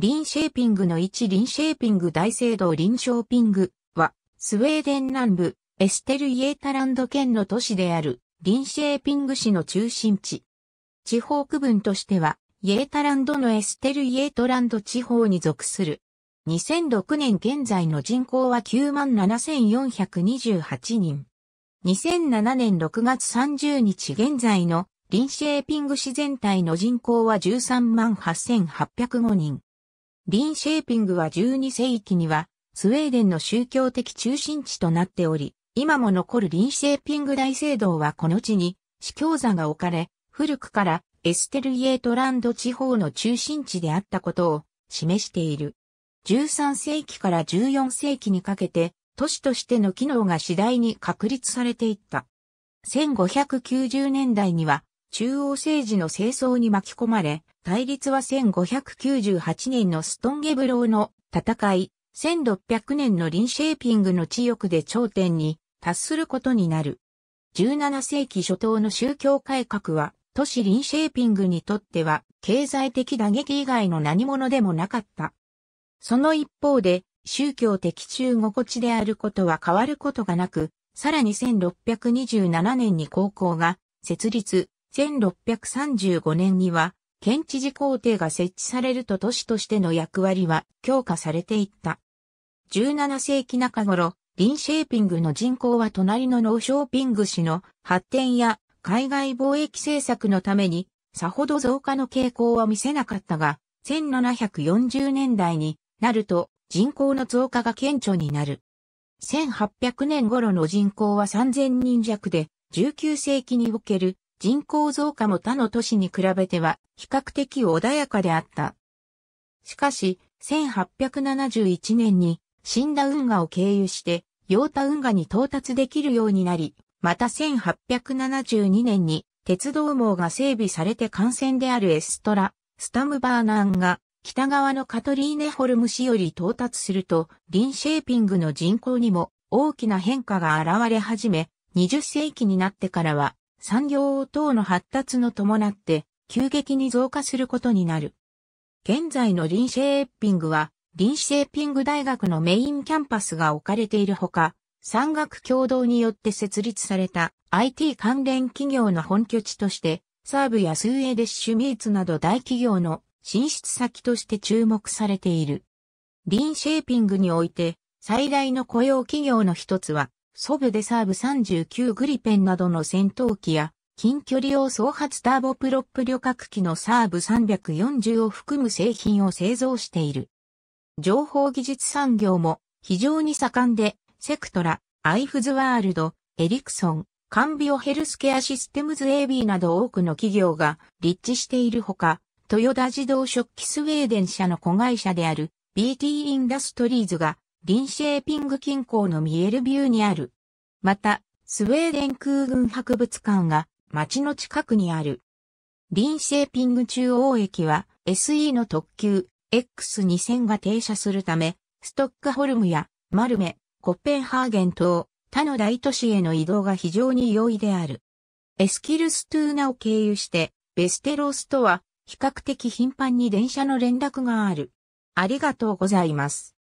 リンシェーピングの1リンシェーピング大聖堂リンショーピングは、スウェーデン南部、エステルイエータランド県の都市である、リンシェーピング市の中心地。地方区分としては、イエータランドのエステルイエートランド地方に属する。2006年現在の人口は97,428人。2007年6月30日現在のリンシェーピング市全体の人口は138,805人。リンシェーピングは12世紀には、スウェーデンの宗教的中心地となっており、今も残るリンシェーピング大聖堂はこの地に、司教座が置かれ、古くからエステルイエートランド地方の中心地であったことを示している。13世紀から14世紀にかけて、都市としての機能が次第に確立されていった。1590年代には、中央政治の清掃に巻き込まれ、対立は1598年のストンゲブローの戦い、1600年のリンシェーピングの地欲で頂点に達することになる。17世紀初頭の宗教改革は、都市リンシェーピングにとっては、経済的打撃以外の何者でもなかった。その一方で、宗教的中心地であることは変わることがなく、さらに1627年に高校が設立、1635年には県知事皇帝が設置されると都市としての役割は強化されていった。17世紀中頃、リンシェーピングの人口は隣のノーショーピング市の発展や海外貿易政策のためにさほど増加の傾向は見せなかったが、1740年代になると人口の増加が顕著になる。1800年頃の人口は3000人弱で、19世紀における人口増加も他の都市に比べては比較的穏やかであった。しかし、1871年に死んだ運河を経由して、ヨータ運河に到達できるようになり、また1872年に鉄道網が整備されて幹線であるエストラ、スタムバーナンが北側のカトリーネホルム市より到達すると、リンシェーピングの人口にも大きな変化が現れ始め、20世紀になってからは産業等の発達の伴って急激に増加することになる。現在のリンシェーピングは、リンシェーピング大学のメインキャンパスが置かれているほか、産学共同によって設立された IT 関連企業の本拠地として、サーブやスウェーデッシュミーツなど大企業の進出先として注目されている。リンシェーピングにおいて、最大の雇用企業の一つは、ソブでサーブ39グリペンなどの戦闘機や、近距離用総発ターボプロップ旅客機のサーブ340を含む製品を製造している。情報技術産業も非常に盛んで、セクトラ、 IFS ワールド、エリクソン、カンビオヘルスケアシステムズ AB など多くの企業が立地しているほか、トヨタ自動織機スウェーデン社の子会社である BT インダストリーズがリンシェーピング近郊のミエルビューにある。また、スウェーデン空軍博物館が街の近くにある。リンシェーピング中央駅は SJ の特急 X2000 が停車するため、ストックホルムやマルメ、コッペンハーゲン等他の大都市への移動が非常に容易である。エスキルストゥーナを経由してベステロースとは比較的頻繁に電車の連絡がある。ありがとうございます。